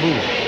move.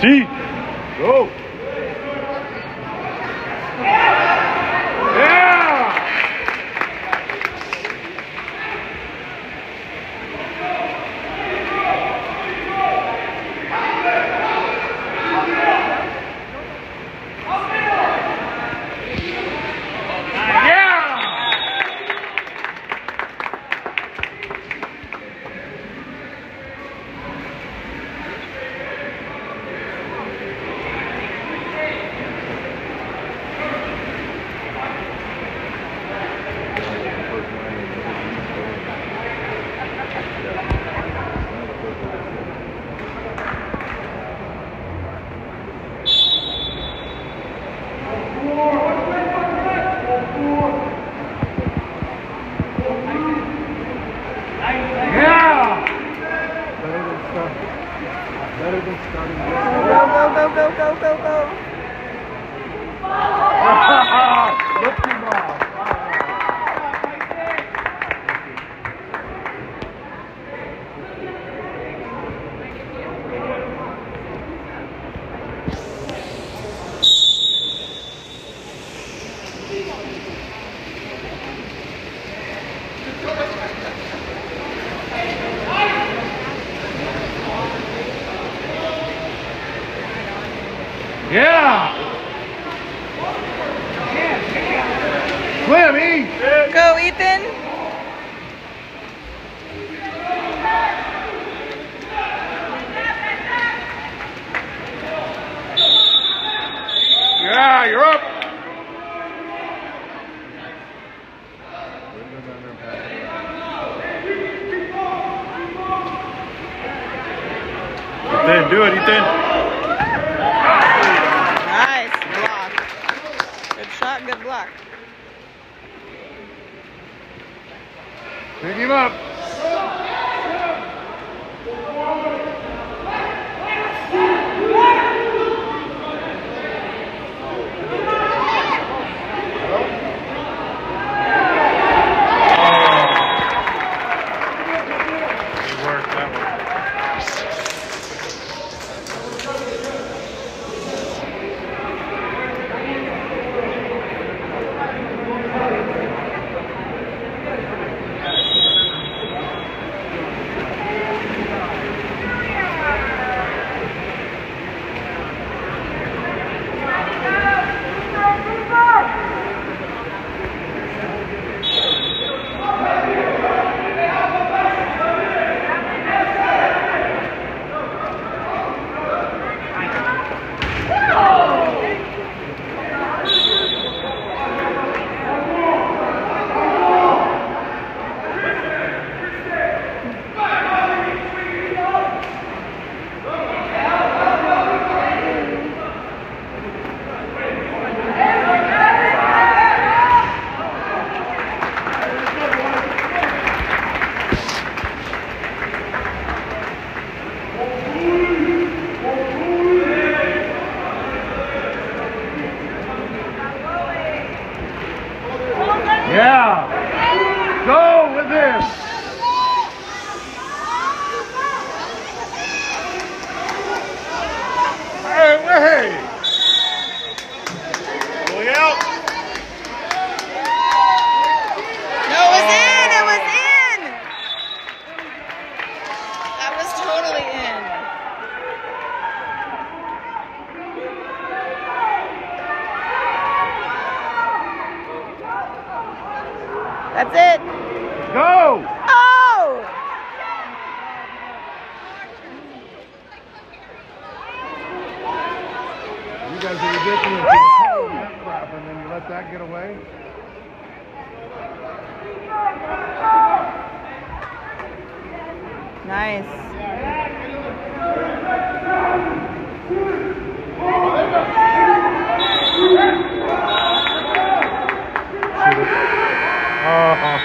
Yes, he. Go. Yeah! Yeah! Yeah. Swim, E. Go, Ethan. Yeah, you're up. Ethan, do it, Nice. Not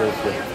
down off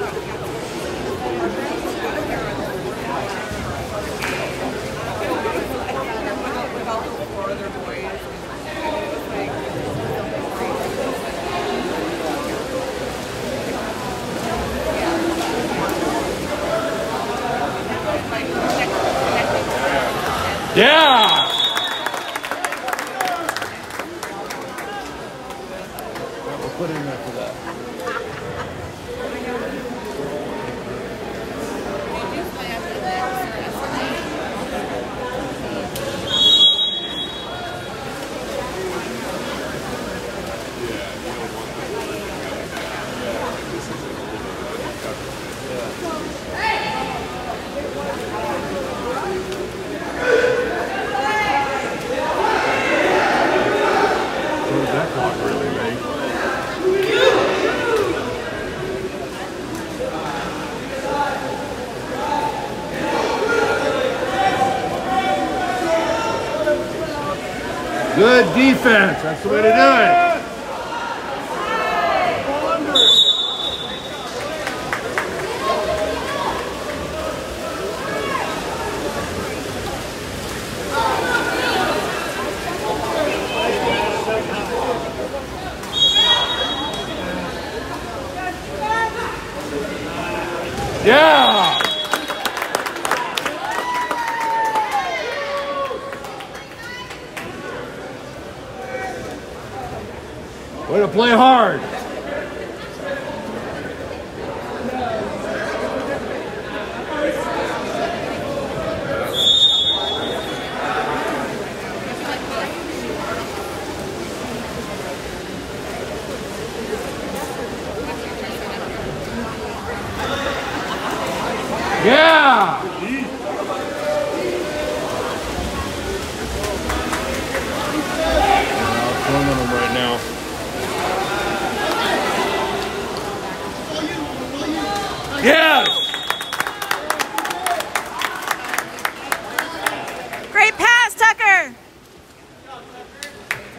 Good defense. That's the way to do it. Yeah. Way to play hard. Yeah. One of them right now. Yes. Great pass, Tucker.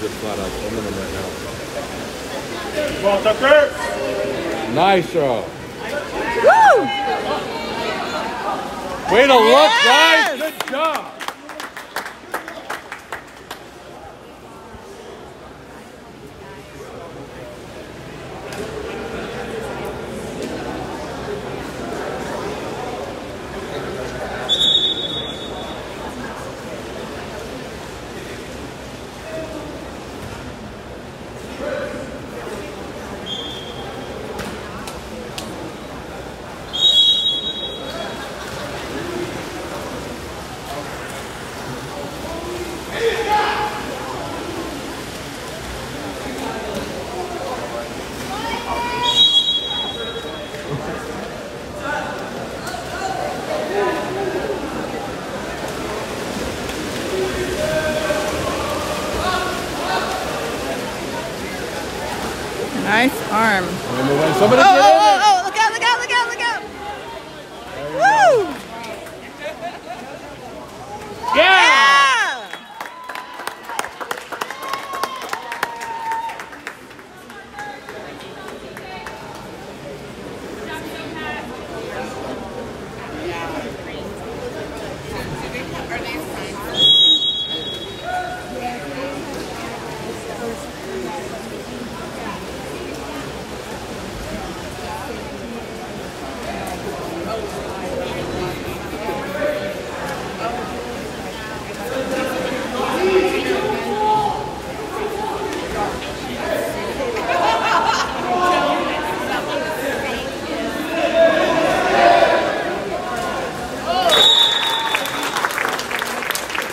just flat out filming them right now. Ball, Tucker. Nice throw. Woo! Way to look, Yes. guys. Good job. Nice arm. Remember when somebody Oh, get in oh, there? oh, oh, look out, look out, look out, look out. Woo! Yeah. Yeah! Are they assigned?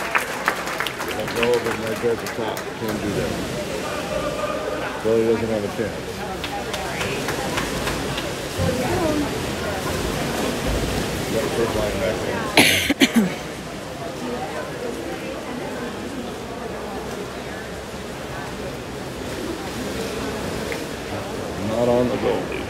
That go over and right there at the top. Can't do that. Doesn't have a chance. Got a. Not on the goalie.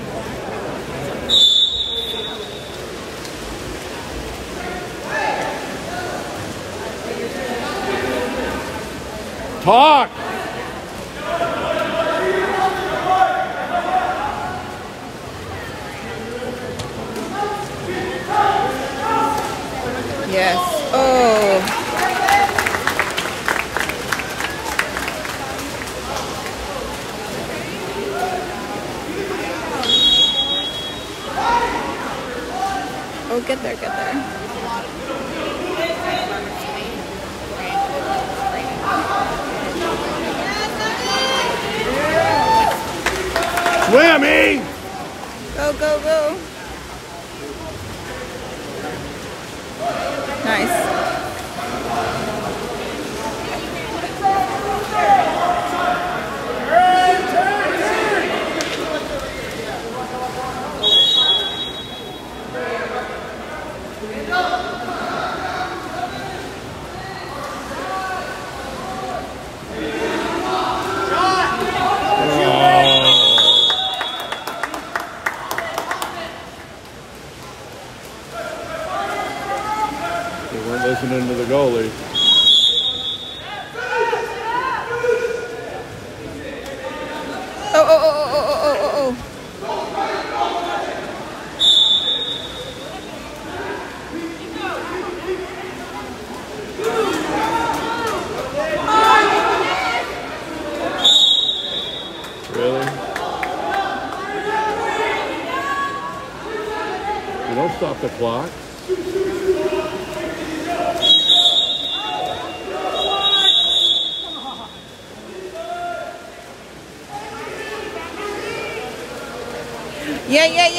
Talk.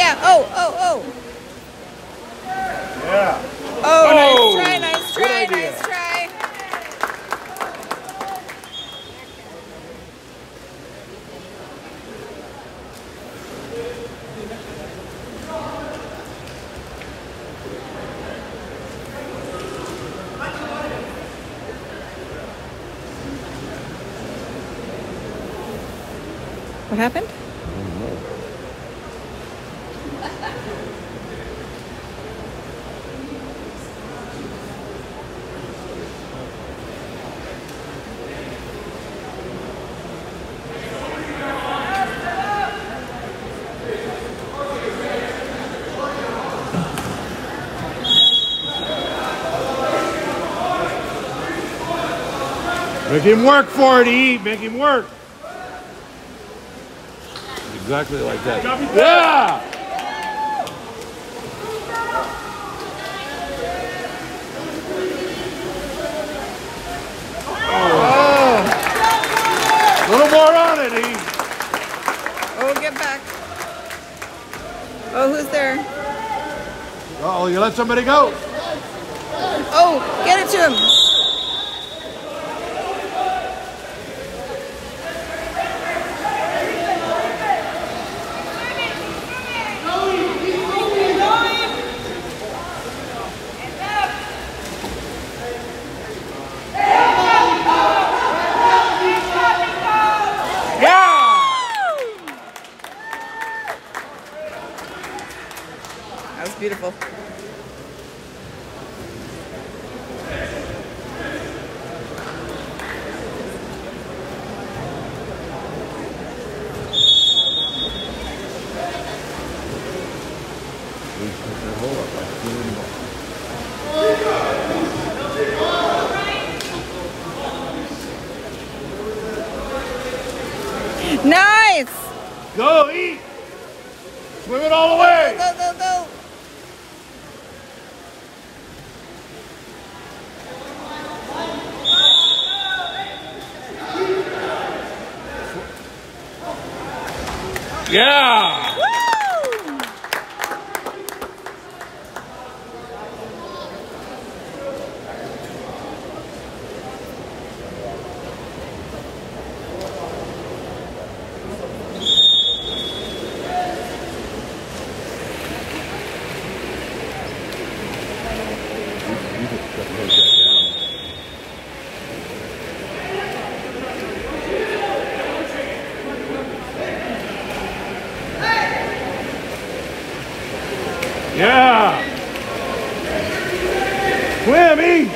Yeah. Oh, oh, oh. Yeah. Oh, Oh, nice try, nice try, nice try. What happened? Make him work for it, E. Make him work. Exactly like that. Yeah. Oh, A little more on it, E. oh, get back. Oh, who's there? Oh, you let somebody go. Oh, get it to him. Yeah. Whammy.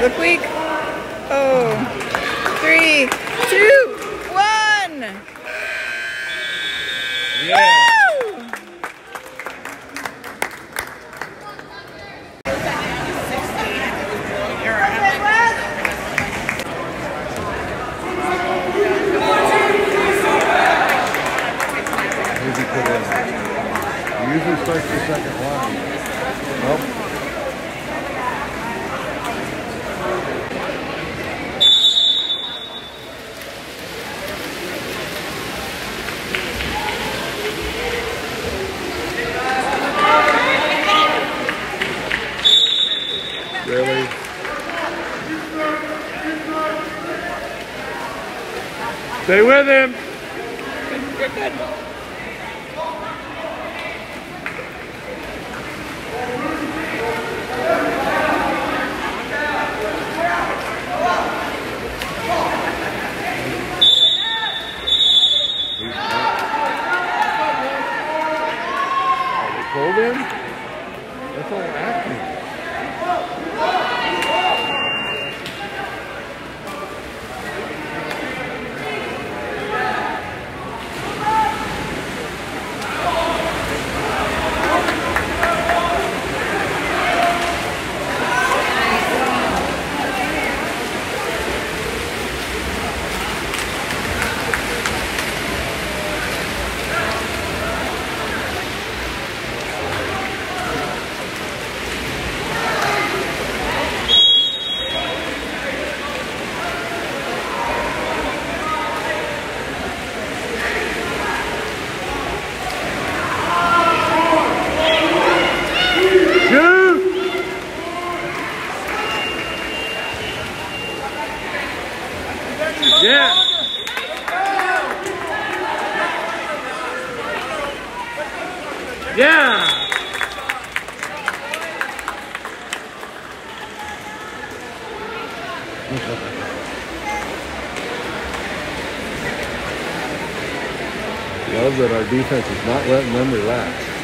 The quick. building? That's all defense is not letting them relax.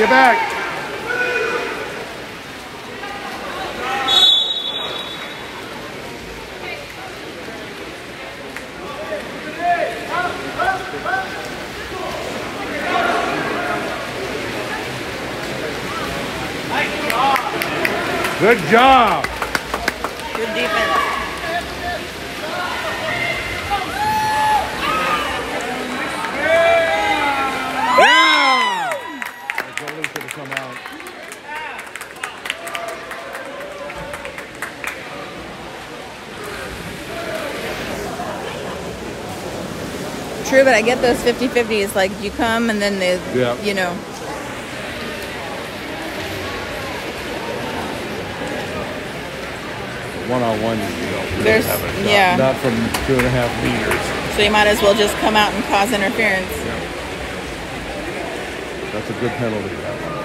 Get back. Good job. But I get those 50-50s. Like you come and then they, Yeah. you know. One on one, you don't There's- have yeah. Not from two and a half meters. So you might as well just come out and cause interference. That's a good penalty. That one.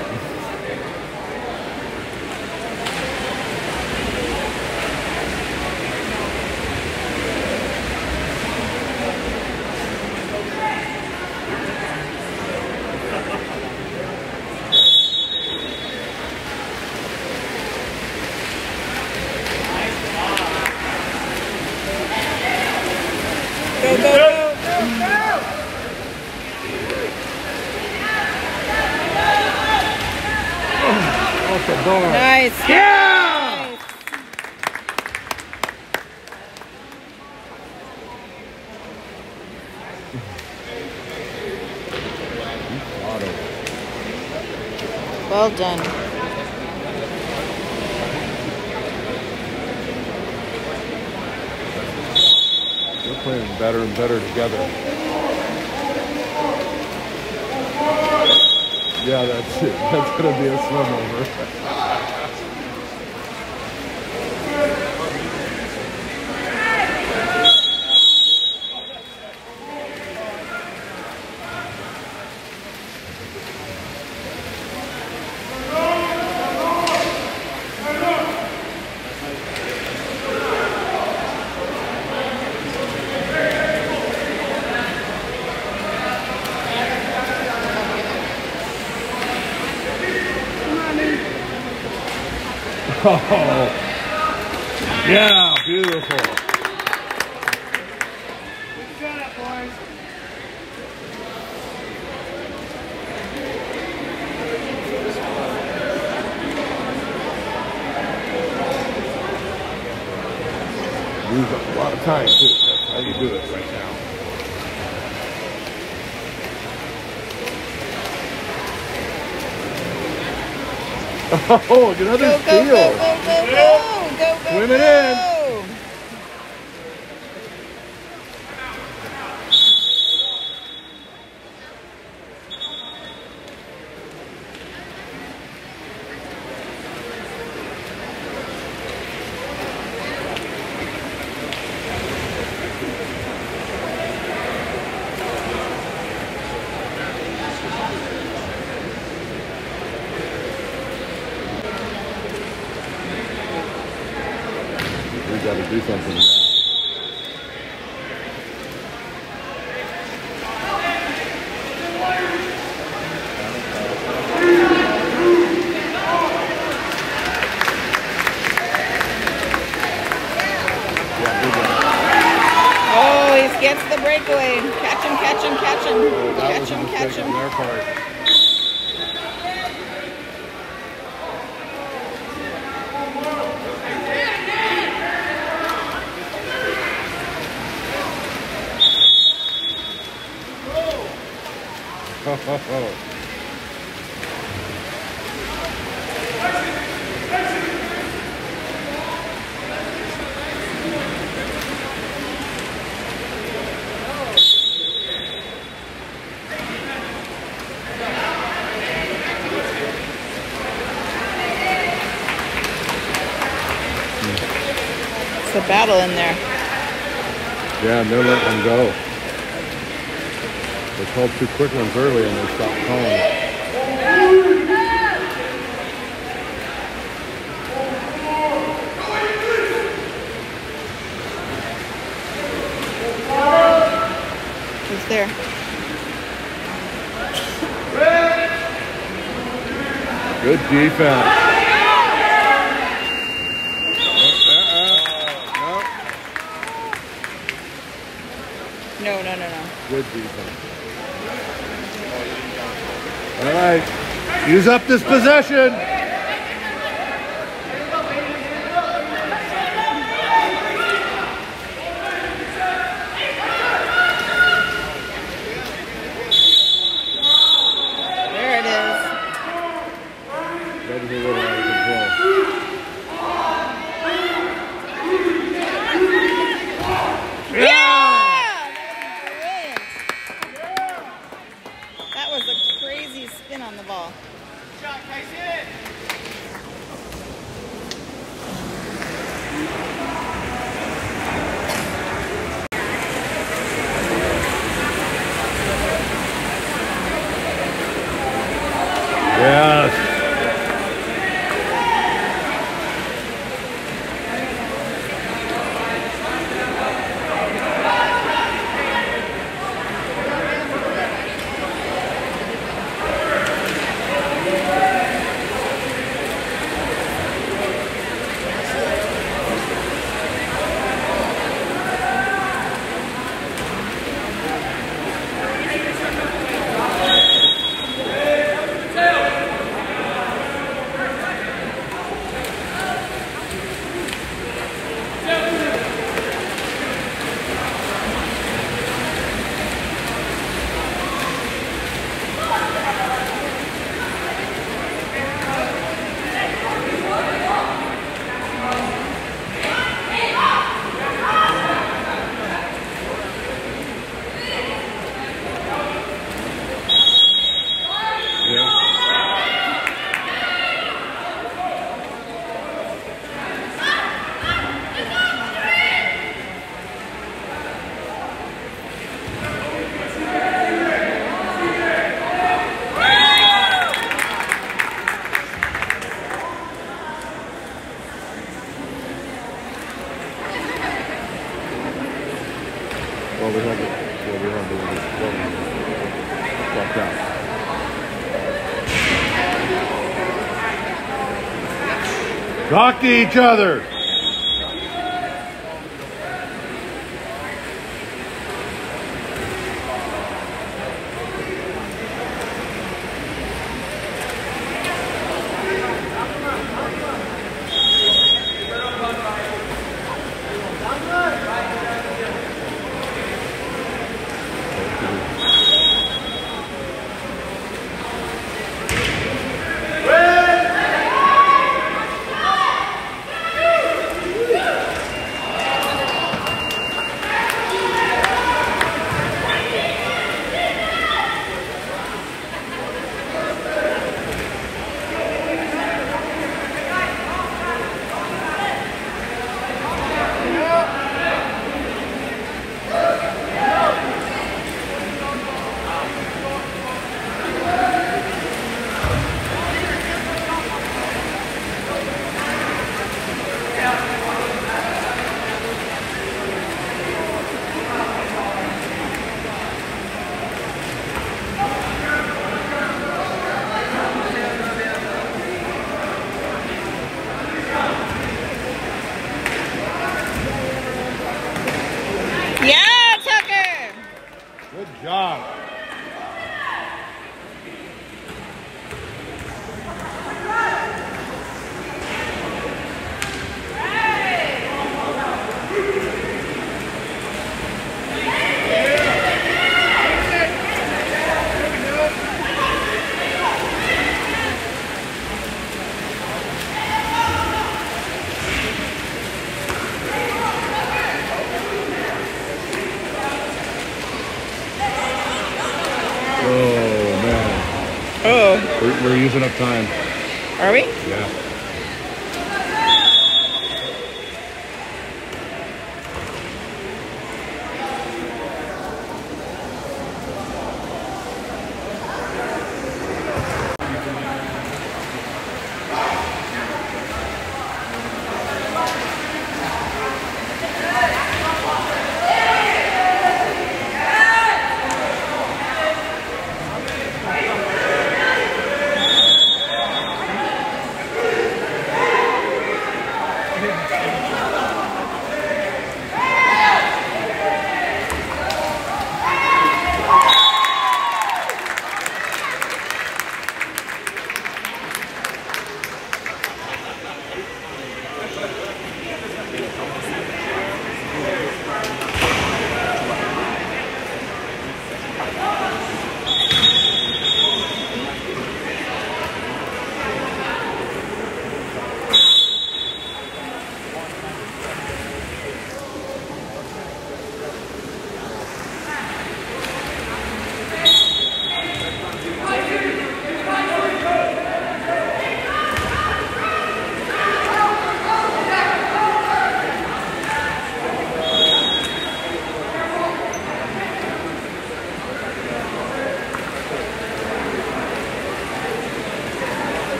Go, go, go. Off the bar. Nice. Yeah! Nice. Auto. Done. We're playing better and better together. Yeah, that's it. That's gonna be a swim over. Oh, yeah, beautiful. Lose a lot of time too. That's how you do it right now. Oh, another Go, steal. go, go, go, go. Go, go, Swim it go. We got to do something now. Yeah, good one. Oh, he gets the breakaway. Catch him, catch him, catch him. Oh, that catch was a him, mistake catch on him. their part. It's a battle in there. Yeah, they're letting them go. They called two quick ones early and they stopped calling. He's there. Good defense. No, no, no, no. Good defense. All right. Use up this possession. spin on the ball. Shot, Casey! Each other.